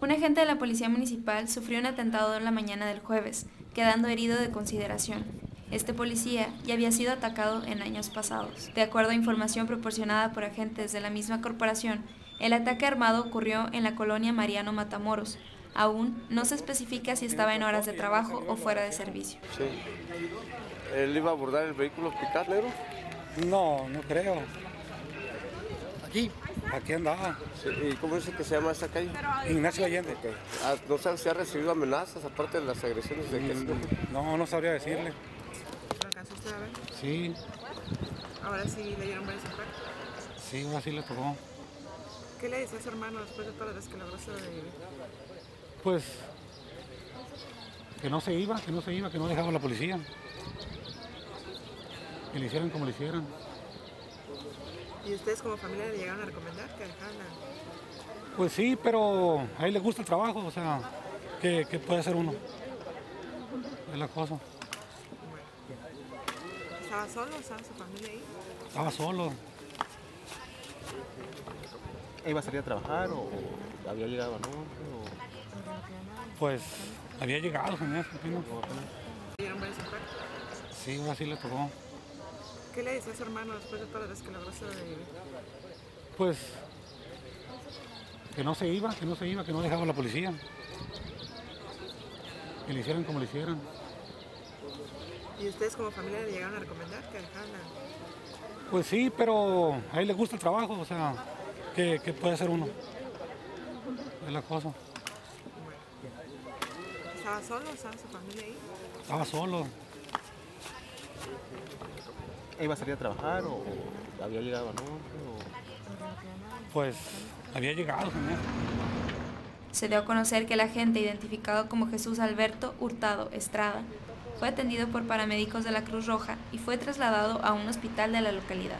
Un agente de la Policía Municipal sufrió un atentado en la mañana del jueves, quedando herido de consideración. Este policía ya había sido atacado en años pasados. De acuerdo a información proporcionada por agentes de la misma corporación, el ataque armado ocurrió en la colonia Mariano Matamoros. Aún no se especifica si estaba en horas de trabajo o fuera de servicio. Sí. ¿Él iba a abordar el vehículo hospital negro? No, no creo. Aquí. Aquí andaba. Sí. ¿Y cómo dice que se llama esa calle? Ignacio Allende. Ah, ¿No sabe si ha recibido amenazas aparte de las agresiones de que No, no sabría decirle. ¿Lo alcanzó usted a ver? Sí, Ahora sí le dieron varios impactos. sí, ahora sí le tocó. ¿Qué le decía a su hermano después de todas las que logró sobrevivir? Pues que no se iba, que no se iba, que no dejaba a la policía. Que le hicieran como le hicieran. ¿Y ustedes como familia le llegaron a recomendar que dejaran la... Pues sí, pero a él le gusta el trabajo, o sea, ¿qué, qué puede hacer uno? Es la cosa. ¿Estaba solo? ¿Estaba su familia ahí? Estaba solo. ¿Iba a salir a trabajar o había llegado anoche? Pues había llegado, se me hace, ¿no? ¿Le dieron varios impactos? Sí, ahora sí le tocó. ¿Qué le decía a su hermano después de todas las veces que logró sobrevivir? Pues que no se iba, que no se iba, que no dejaba a la policía. Que le hicieran como le hicieran. ¿Y ustedes como familia le llegaron a recomendar que dejaran. Pues sí, pero a él le gusta el trabajo, o sea, ¿qué, qué puede hacer uno? Es la cosa. ¿Estaba solo? ¿Estaba su familia ahí? Estaba solo. ¿Iba a salir a trabajar o había llegado anoche? Pues había llegado. Se dio a conocer que el agente, identificado como Jesús Alberto Hurtado Estrada, fue atendido por paramédicos de la Cruz Roja y fue trasladado a un hospital de la localidad.